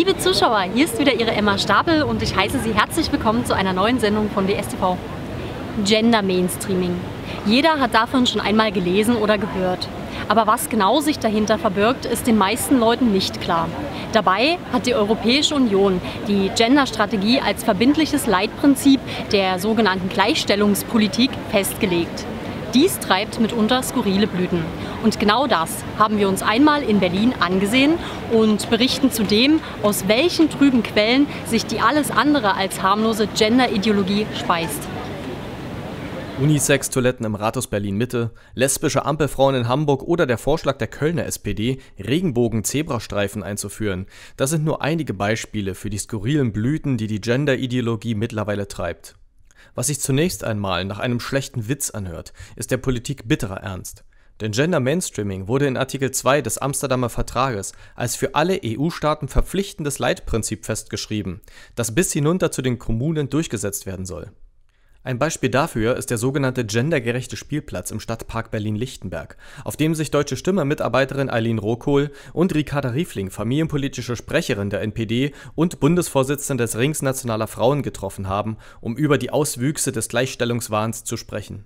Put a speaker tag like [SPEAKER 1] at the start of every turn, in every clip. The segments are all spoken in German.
[SPEAKER 1] Liebe Zuschauer, hier ist wieder Ihre Emma Stapel und ich heiße Sie herzlich willkommen zu einer neuen Sendung von DSTV. Gender Mainstreaming. Jeder hat davon schon einmal gelesen oder gehört. Aber was genau sich dahinter verbirgt, ist den meisten Leuten nicht klar. Dabei hat die Europäische Union die Gender-Strategie als verbindliches Leitprinzip der sogenannten Gleichstellungspolitik festgelegt. Dies treibt mitunter skurrile Blüten. Und genau das haben wir uns einmal in Berlin angesehen und berichten zudem, aus welchen trüben Quellen sich die alles andere als harmlose Gender-Ideologie speist.
[SPEAKER 2] Unisex-Toiletten im Rathaus Berlin-Mitte, lesbische Ampelfrauen in Hamburg oder der Vorschlag der Kölner SPD, Regenbogen-Zebrastreifen einzuführen. Das sind nur einige Beispiele für die skurrilen Blüten, die die Gender-Ideologie mittlerweile treibt. Was sich zunächst einmal nach einem schlechten Witz anhört, ist der Politik bitterer Ernst. Denn Gender Mainstreaming wurde in Artikel 2 des Amsterdamer Vertrages als für alle EU-Staaten verpflichtendes Leitprinzip festgeschrieben, das bis hinunter zu den Kommunen durchgesetzt werden soll. Ein Beispiel dafür ist der sogenannte gendergerechte Spielplatz im Stadtpark Berlin-Lichtenberg, auf dem sich Deutsche Stimme-Mitarbeiterin Eileen Rohkohl und Ricarda Riefling, familienpolitische Sprecherin der NPD und Bundesvorsitzende des Rings Nationaler Frauen getroffen haben, um über die Auswüchse des Gleichstellungswahns zu sprechen.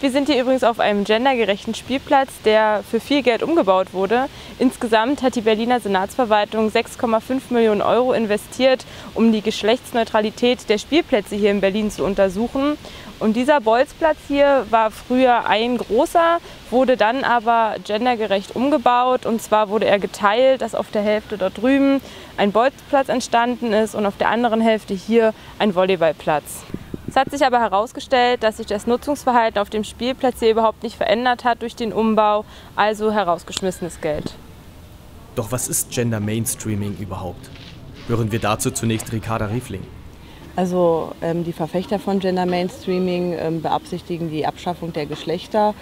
[SPEAKER 3] Wir sind hier übrigens auf einem gendergerechten Spielplatz, der für viel Geld umgebaut wurde. Insgesamt hat die Berliner Senatsverwaltung 6,5 Millionen Euro investiert, um die Geschlechtsneutralität der Spielplätze hier in Berlin zu untersuchen. Und dieser Bolzplatz hier war früher ein großer, wurde dann aber gendergerecht umgebaut. Und zwar wurde er geteilt, dass auf der Hälfte dort drüben ein Bolzplatz entstanden ist und auf der anderen Hälfte hier ein Volleyballplatz. Es hat sich aber herausgestellt, dass sich das Nutzungsverhalten auf dem Spielplatz hier überhaupt nicht verändert hat durch den Umbau, also herausgeschmissenes Geld.
[SPEAKER 2] Doch was ist Gender Mainstreaming überhaupt? Hören wir dazu zunächst Ricarda Riefling.
[SPEAKER 4] Also ähm, die Verfechter von Gender Mainstreaming ähm, beabsichtigen die Abschaffung der Geschlechter.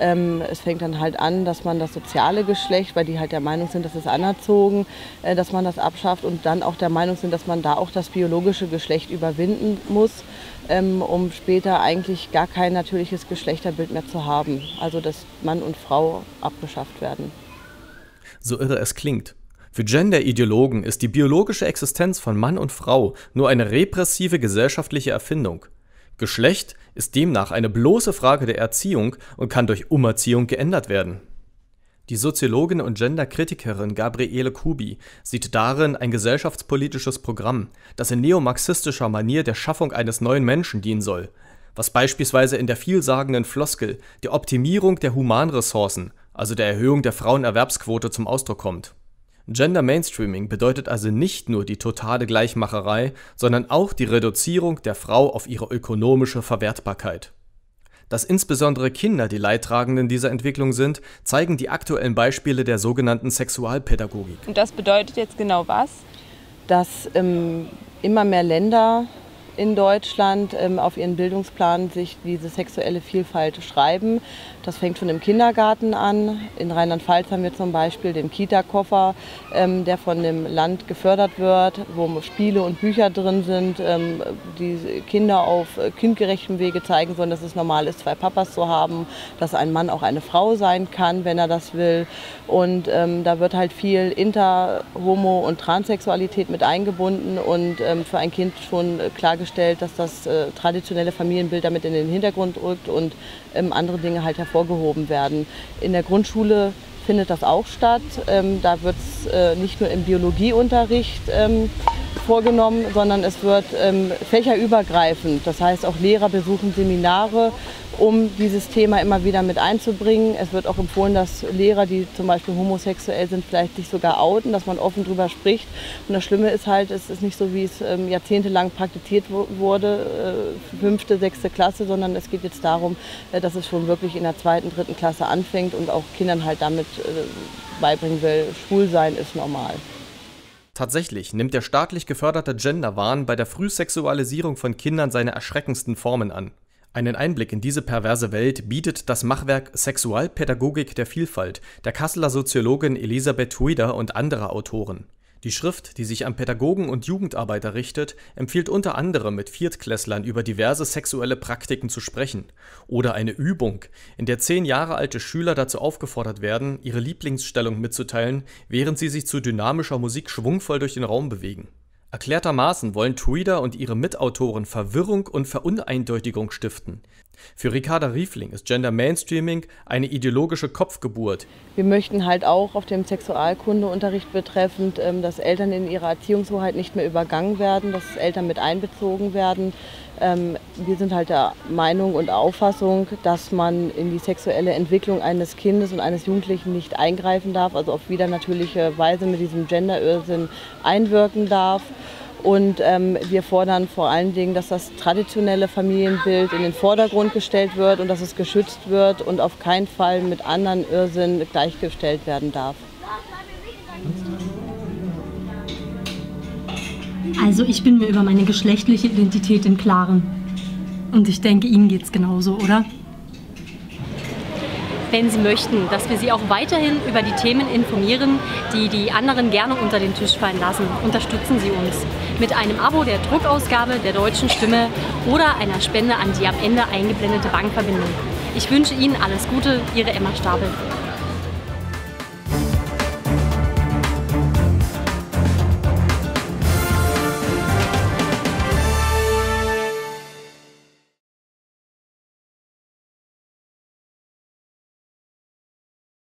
[SPEAKER 4] Ähm, es fängt dann halt an, dass man das soziale Geschlecht, weil die halt der Meinung sind, das ist anerzogen, äh, dass man das abschafft und dann auch der Meinung sind, dass man da auch das biologische Geschlecht überwinden muss, ähm, um später eigentlich gar kein natürliches Geschlechterbild mehr zu haben. Also dass Mann und Frau abgeschafft werden.
[SPEAKER 2] So irre es klingt. Für Gender-Ideologen ist die biologische Existenz von Mann und Frau nur eine repressive gesellschaftliche Erfindung. Geschlecht ist demnach eine bloße Frage der Erziehung und kann durch Umerziehung geändert werden. Die Soziologin und Genderkritikerin Gabriele Kubi sieht darin ein gesellschaftspolitisches Programm, das in neomarxistischer Manier der Schaffung eines neuen Menschen dienen soll, was beispielsweise in der vielsagenden Floskel der Optimierung der Humanressourcen, also der Erhöhung der Frauenerwerbsquote zum Ausdruck kommt. Gender Mainstreaming bedeutet also nicht nur die totale Gleichmacherei, sondern auch die Reduzierung der Frau auf ihre ökonomische Verwertbarkeit. Dass insbesondere Kinder die Leidtragenden dieser Entwicklung sind, zeigen die aktuellen Beispiele der sogenannten Sexualpädagogik.
[SPEAKER 3] Und das bedeutet jetzt genau was?
[SPEAKER 4] Dass ähm, immer mehr Länder in Deutschland ähm, auf ihren Bildungsplan sich diese sexuelle Vielfalt schreiben. Das fängt schon im Kindergarten an. In Rheinland-Pfalz haben wir zum Beispiel den Kita-Koffer, ähm, der von dem Land gefördert wird, wo Spiele und Bücher drin sind, ähm, die Kinder auf kindgerechtem Wege zeigen sollen, dass es normal ist, zwei Papas zu haben, dass ein Mann auch eine Frau sein kann, wenn er das will. Und ähm, da wird halt viel Inter-, Homo- und Transsexualität mit eingebunden und ähm, für ein Kind schon klar klargestellt, dass das äh, traditionelle Familienbild damit in den Hintergrund rückt und ähm, andere Dinge halt hervorgehoben werden. In der Grundschule findet das auch statt. Ähm, da wird es äh, nicht nur im Biologieunterricht ähm, vorgenommen, sondern es wird ähm, fächerübergreifend. Das heißt, auch Lehrer besuchen Seminare um dieses Thema immer wieder mit einzubringen. Es wird auch empfohlen, dass Lehrer, die zum Beispiel homosexuell sind, vielleicht sich sogar outen, dass man offen darüber spricht. Und das Schlimme ist halt, es ist nicht so, wie es ähm, jahrzehntelang praktiziert wurde, äh, fünfte, sechste Klasse, sondern es geht jetzt darum, äh, dass es schon wirklich in der zweiten, dritten Klasse anfängt und auch Kindern halt damit äh, beibringen will, Schwulsein ist normal.
[SPEAKER 2] Tatsächlich nimmt der staatlich geförderte Genderwahn bei der Frühsexualisierung von Kindern seine erschreckendsten Formen an. Einen Einblick in diese perverse Welt bietet das Machwerk Sexualpädagogik der Vielfalt der Kasseler Soziologin Elisabeth Huider und anderer Autoren. Die Schrift, die sich an Pädagogen und Jugendarbeiter richtet, empfiehlt unter anderem mit Viertklässlern über diverse sexuelle Praktiken zu sprechen oder eine Übung, in der zehn Jahre alte Schüler dazu aufgefordert werden, ihre Lieblingsstellung mitzuteilen, während sie sich zu dynamischer Musik schwungvoll durch den Raum bewegen. Erklärtermaßen wollen Tweeder und ihre Mitautoren Verwirrung und Veruneindeutigung stiften. Für Ricarda Riefling ist Gender Mainstreaming eine ideologische Kopfgeburt.
[SPEAKER 4] Wir möchten halt auch auf dem Sexualkundeunterricht betreffend, ähm, dass Eltern in ihrer Erziehungshoheit nicht mehr übergangen werden, dass Eltern mit einbezogen werden. Ähm, wir sind halt der Meinung und Auffassung, dass man in die sexuelle Entwicklung eines Kindes und eines Jugendlichen nicht eingreifen darf, also auf wieder natürliche Weise mit diesem Gender-Irrsinn einwirken darf. Und ähm, wir fordern vor allen Dingen, dass das traditionelle Familienbild in den Vordergrund gestellt wird und dass es geschützt wird und auf keinen Fall mit anderen Irrsinn gleichgestellt werden darf.
[SPEAKER 1] Also ich bin mir über meine geschlechtliche Identität im Klaren. Und ich denke, Ihnen geht es genauso, oder? Wenn Sie möchten, dass wir Sie auch weiterhin über die Themen informieren, die die anderen gerne unter den Tisch fallen lassen, unterstützen Sie uns mit einem Abo der Druckausgabe der Deutschen Stimme oder einer Spende an die am Ende eingeblendete Bankverbindung. Ich wünsche Ihnen alles Gute, Ihre Emma Stapel.